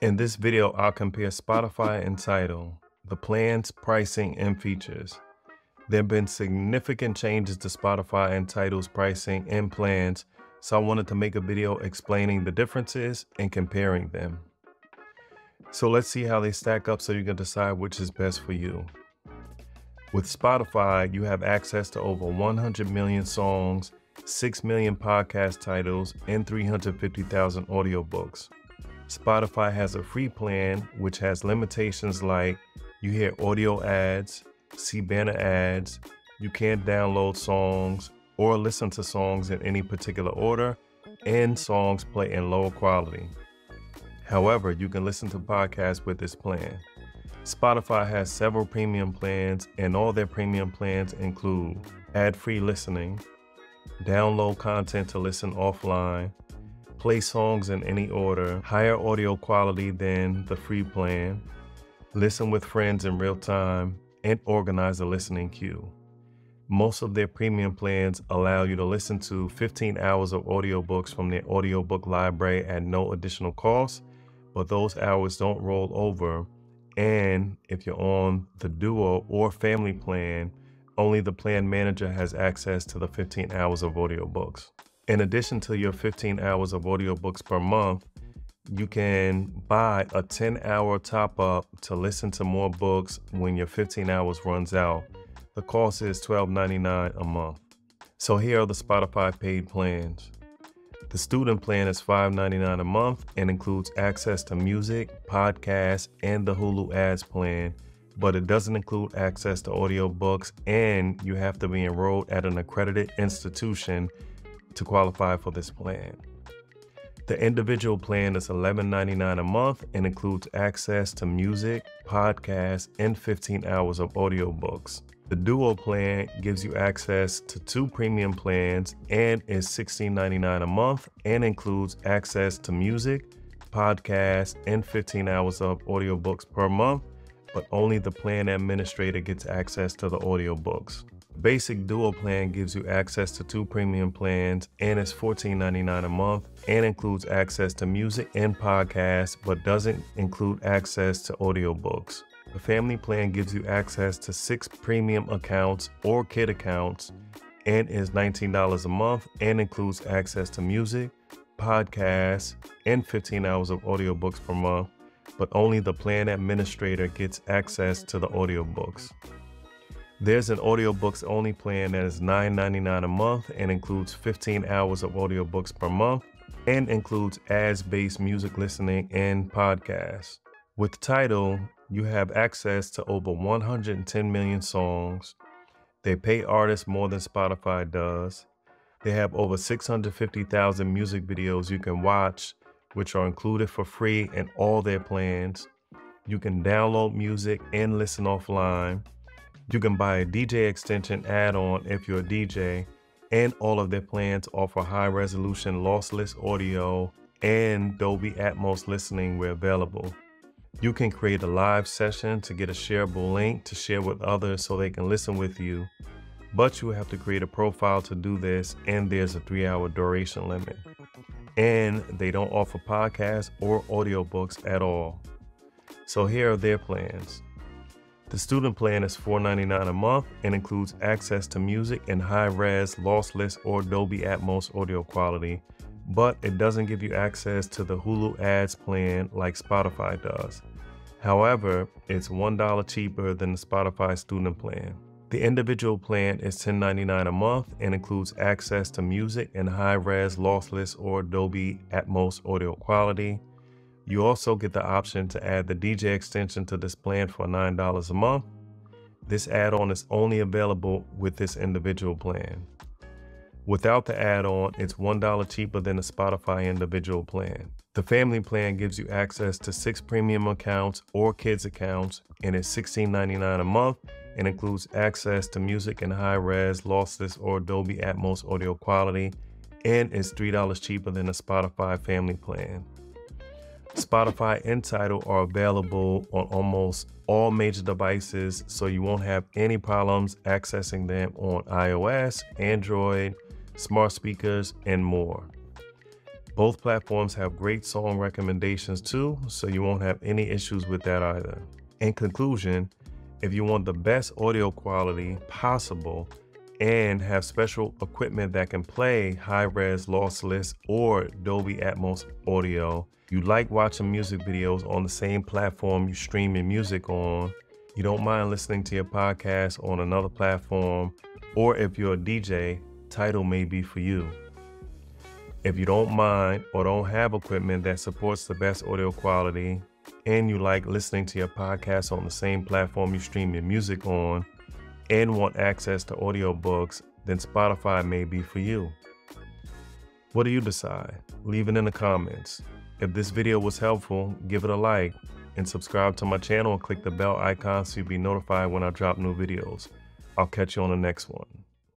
In this video, I'll compare Spotify and Tidal, the plans, pricing, and features. There have been significant changes to Spotify and Tidal's pricing and plans, so I wanted to make a video explaining the differences and comparing them. So let's see how they stack up so you can decide which is best for you. With Spotify, you have access to over 100 million songs, 6 million podcast titles, and 350,000 audiobooks. Spotify has a free plan which has limitations like you hear audio ads, see banner ads, you can't download songs or listen to songs in any particular order, and songs play in lower quality. However, you can listen to podcasts with this plan. Spotify has several premium plans, and all their premium plans include ad free listening, download content to listen offline, play songs in any order, higher audio quality than the free plan, listen with friends in real time, and organize a listening queue. Most of their premium plans allow you to listen to 15 hours of audiobooks from their audiobook library at no additional cost, but those hours don't roll over. And if you're on the duo or family plan, only the plan manager has access to the 15 hours of audiobooks. In addition to your 15 hours of audiobooks per month, you can buy a 10 hour top up to listen to more books when your 15 hours runs out. The cost is $12.99 a month. So here are the Spotify paid plans. The student plan is $5.99 a month and includes access to music, podcasts, and the Hulu ads plan, but it doesn't include access to audiobooks and you have to be enrolled at an accredited institution to qualify for this plan. The individual plan is $11.99 a month and includes access to music, podcasts, and 15 hours of audiobooks. The duo plan gives you access to two premium plans and is $16.99 a month and includes access to music, podcasts, and 15 hours of audiobooks per month, but only the plan administrator gets access to the audiobooks. The basic Duo plan gives you access to two premium plans and is $14.99 a month and includes access to music and podcasts, but doesn't include access to audiobooks. The family plan gives you access to six premium accounts or kid accounts and is $19 a month and includes access to music, podcasts, and 15 hours of audiobooks per month, but only the plan administrator gets access to the audiobooks. There's an audiobooks only plan that is $9.99 a month and includes 15 hours of audiobooks per month and includes ads based music listening and podcasts. With Tidal, you have access to over 110 million songs. They pay artists more than Spotify does. They have over 650,000 music videos you can watch, which are included for free in all their plans. You can download music and listen offline. You can buy a DJ extension add on if you're a DJ, and all of their plans offer high resolution lossless audio and Dolby Atmos listening where available. You can create a live session to get a shareable link to share with others so they can listen with you, but you have to create a profile to do this, and there's a three hour duration limit. And they don't offer podcasts or audiobooks at all. So here are their plans. The student plan is $4.99 a month and includes access to music in high res, lossless, or Dolby Atmos audio quality, but it doesn't give you access to the Hulu ads plan like Spotify does. However, it's $1 cheaper than the Spotify student plan. The individual plan is $10.99 a month and includes access to music in high res, lossless, or Dolby Atmos audio quality, you also get the option to add the DJ extension to this plan for $9 a month. This add-on is only available with this individual plan. Without the add-on, it's $1 cheaper than the Spotify individual plan. The family plan gives you access to six premium accounts or kids accounts and is $16.99 a month and includes access to music in high res, lossless, or Dolby Atmos audio quality and is $3 cheaper than the Spotify family plan. Spotify and Tidal are available on almost all major devices, so you won't have any problems accessing them on iOS, Android, smart speakers, and more. Both platforms have great song recommendations too, so you won't have any issues with that either. In conclusion, if you want the best audio quality possible and have special equipment that can play high-res lossless or Dolby Atmos audio, you like watching music videos on the same platform you stream your music on, you don't mind listening to your podcast on another platform, or if you're a DJ, Tidal may be for you. If you don't mind or don't have equipment that supports the best audio quality, and you like listening to your podcast on the same platform you stream your music on, and want access to audiobooks, then Spotify may be for you. What do you decide? Leave it in the comments. If this video was helpful, give it a like and subscribe to my channel and click the bell icon so you'll be notified when I drop new videos. I'll catch you on the next one.